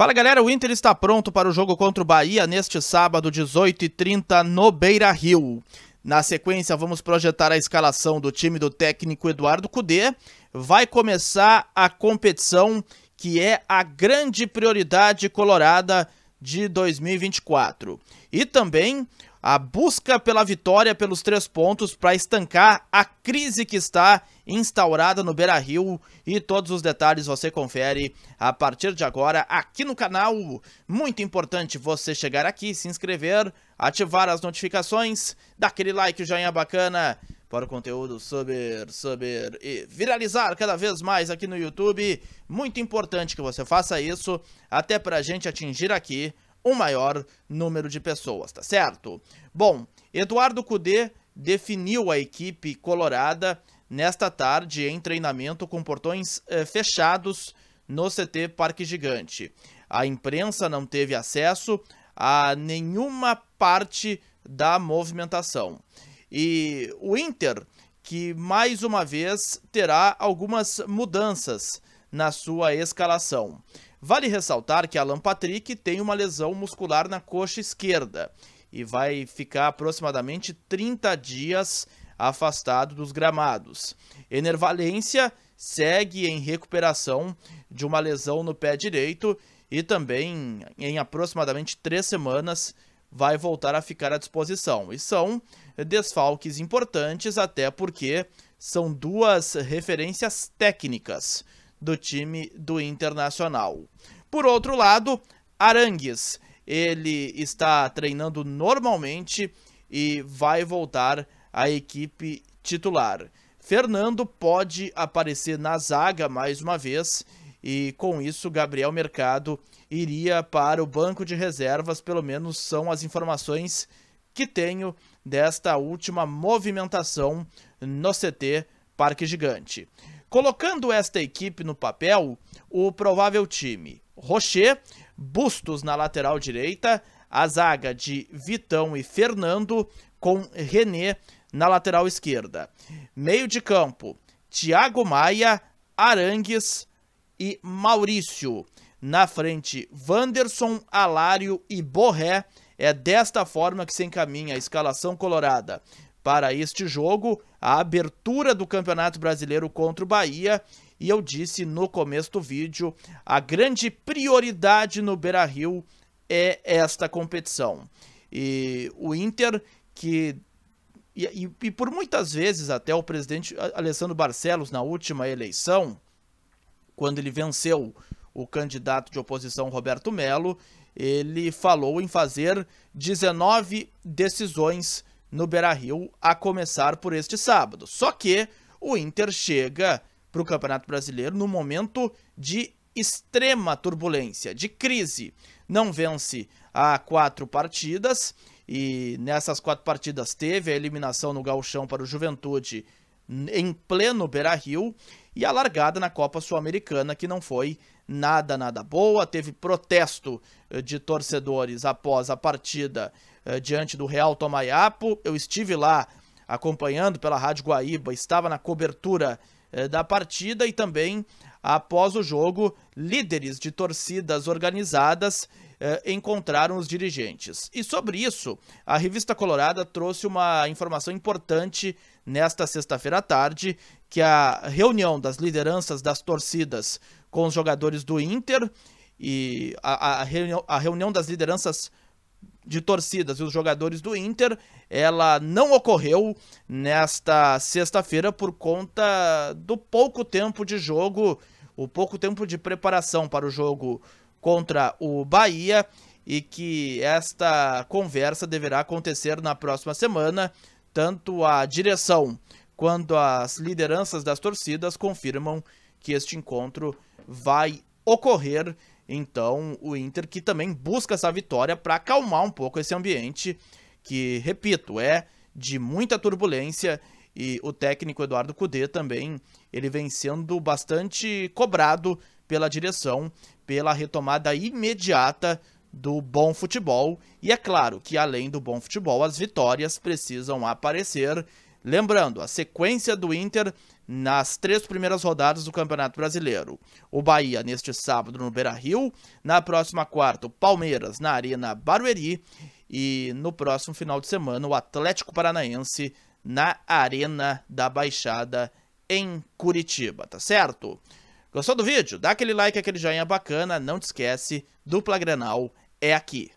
Fala galera, o Inter está pronto para o jogo contra o Bahia neste sábado, 18h30, no Beira Rio. Na sequência, vamos projetar a escalação do time do técnico Eduardo Cudê. Vai começar a competição que é a grande prioridade colorada de 2024. E também a busca pela vitória pelos três pontos para estancar a crise que está instaurada no Beira Rio e todos os detalhes você confere a partir de agora aqui no canal. Muito importante você chegar aqui, se inscrever, ativar as notificações, dar aquele like, joinha bacana para o conteúdo subir, subir e viralizar cada vez mais aqui no YouTube. Muito importante que você faça isso, até para a gente atingir aqui um maior número de pessoas, tá certo? Bom, Eduardo Cudê definiu a equipe colorada nesta tarde em treinamento com portões eh, fechados no CT Parque Gigante. A imprensa não teve acesso a nenhuma parte da movimentação. E o Inter, que mais uma vez terá algumas mudanças na sua escalação. Vale ressaltar que Alan Patrick tem uma lesão muscular na coxa esquerda e vai ficar aproximadamente 30 dias afastado dos gramados. Enervalência segue em recuperação de uma lesão no pé direito e também em aproximadamente três semanas vai voltar a ficar à disposição. E são desfalques importantes, até porque são duas referências técnicas do time do Internacional. Por outro lado, Arangues, ele está treinando normalmente e vai voltar à equipe titular. Fernando pode aparecer na zaga mais uma vez e com isso Gabriel Mercado iria para o banco de reservas, pelo menos são as informações que tenho desta última movimentação no CT Parque Gigante. Colocando esta equipe no papel, o provável time: Rocher, Bustos na lateral direita, a zaga de Vitão e Fernando, com René na lateral esquerda. Meio de campo: Thiago Maia, Arangues e Maurício. Na frente, Wanderson, Alário e Borré. É desta forma que se encaminha a escalação colorada para este jogo, a abertura do Campeonato Brasileiro contra o Bahia. E eu disse no começo do vídeo, a grande prioridade no Beira-Rio é esta competição. E o Inter, que e, e, e, por muitas vezes até o presidente Alessandro Barcelos, na última eleição, quando ele venceu o candidato de oposição Roberto Melo, ele falou em fazer 19 decisões no Beira-Rio, a começar por este sábado. Só que o Inter chega para o Campeonato Brasileiro no momento de extrema turbulência, de crise. Não vence há quatro partidas e nessas quatro partidas teve a eliminação no gauchão para o Juventude em pleno Beira-Rio e a largada na Copa Sul-Americana que não foi nada, nada boa. Teve protesto eh, de torcedores após a partida eh, diante do Real Tomaiapo. Eu estive lá acompanhando pela Rádio Guaíba, estava na cobertura eh, da partida e também após o jogo, líderes de torcidas organizadas encontraram os dirigentes. E sobre isso, a revista Colorada trouxe uma informação importante nesta sexta-feira à tarde, que a reunião das lideranças das torcidas com os jogadores do Inter e a, a, reunião, a reunião das lideranças de torcidas e os jogadores do Inter, ela não ocorreu nesta sexta-feira por conta do pouco tempo de jogo, o pouco tempo de preparação para o jogo contra o Bahia e que esta conversa deverá acontecer na próxima semana. Tanto a direção quanto as lideranças das torcidas confirmam que este encontro vai ocorrer. Então, o Inter que também busca essa vitória para acalmar um pouco esse ambiente que, repito, é de muita turbulência e o técnico Eduardo Cudê também, ele vem sendo bastante cobrado pela direção, pela retomada imediata do bom futebol. E é claro que além do bom futebol, as vitórias precisam aparecer Lembrando, a sequência do Inter nas três primeiras rodadas do Campeonato Brasileiro. O Bahia neste sábado no Beira-Rio, na próxima quarta o Palmeiras na Arena Barueri e no próximo final de semana o Atlético Paranaense na Arena da Baixada em Curitiba, tá certo? Gostou do vídeo? Dá aquele like, aquele joinha bacana, não te esquece, dupla Grenal é aqui.